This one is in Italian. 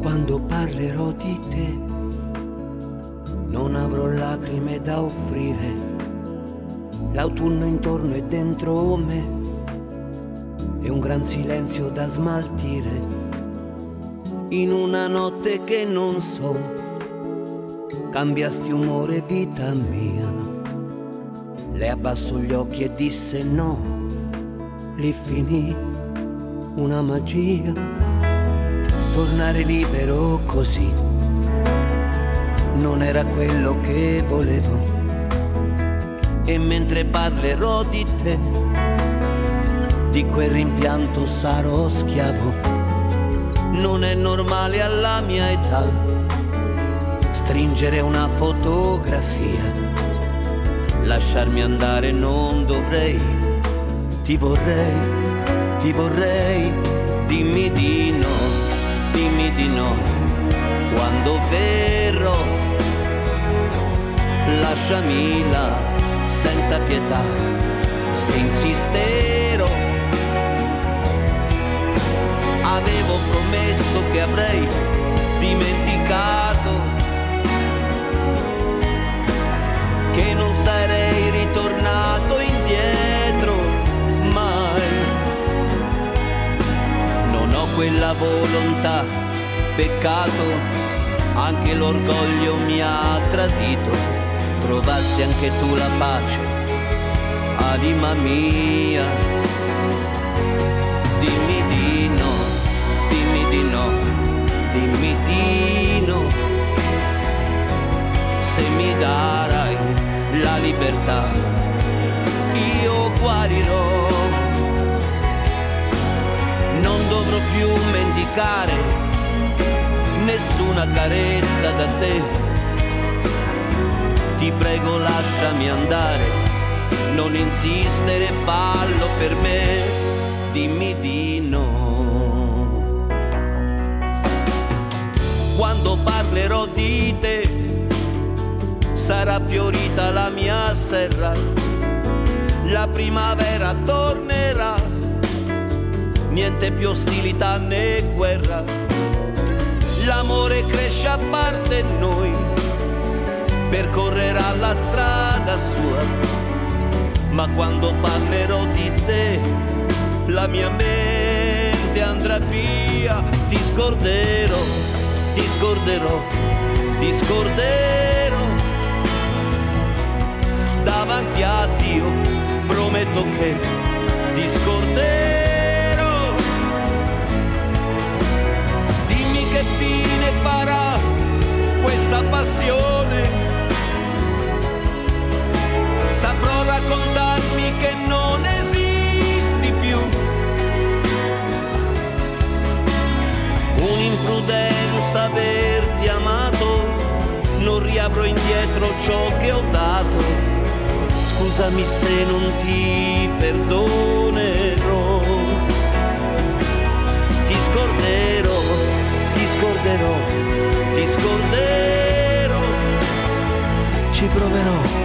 Quando parlerò di te, non avrò lacrime da offrire. L'autunno intorno e dentro me e un gran silenzio da smaltire. In una notte che non so, cambiasti umore vita mia. Le abbasso gli occhi e disse no, lì finì una magia tornare libero così. Non era quello che volevo. E mentre parlerò di te, di quel rimpianto sarò schiavo. Non è normale alla mia età stringere una fotografia. Lasciarmi andare non dovrei, ti vorrei, ti vorrei, dimmi di no dimmi di no quando verrò. Lasciami là senza pietà, se insisterò. Promesso che avrei dimenticato che non sarei ritornato indietro mai. Non ho quella volontà, peccato, anche l'orgoglio mi ha tradito. Trovassi anche tu la pace, anima mia. Dimmi di no, dimmi di no, dimmi di no. Se mi darai la libertà, io guarirò non dovrò più mendicare nessuna carezza da te. Ti prego lasciami andare, non insistere, fallo per me, dimmi di no. Sarà fiorita la mia serra, la primavera tornerà. Niente più ostilità né guerra. L'amore cresce a parte noi, percorrerà la strada sua, ma quando parlerò di te, la mia mente andrà via, ti scorderò, ti scorderò, ti scorderò. Un'imprudenza averti amato, non riavrò indietro ciò che ho dato. Scusami se non ti perdonerò. Ti scorderò scorderò, ti scorderò, ci proverò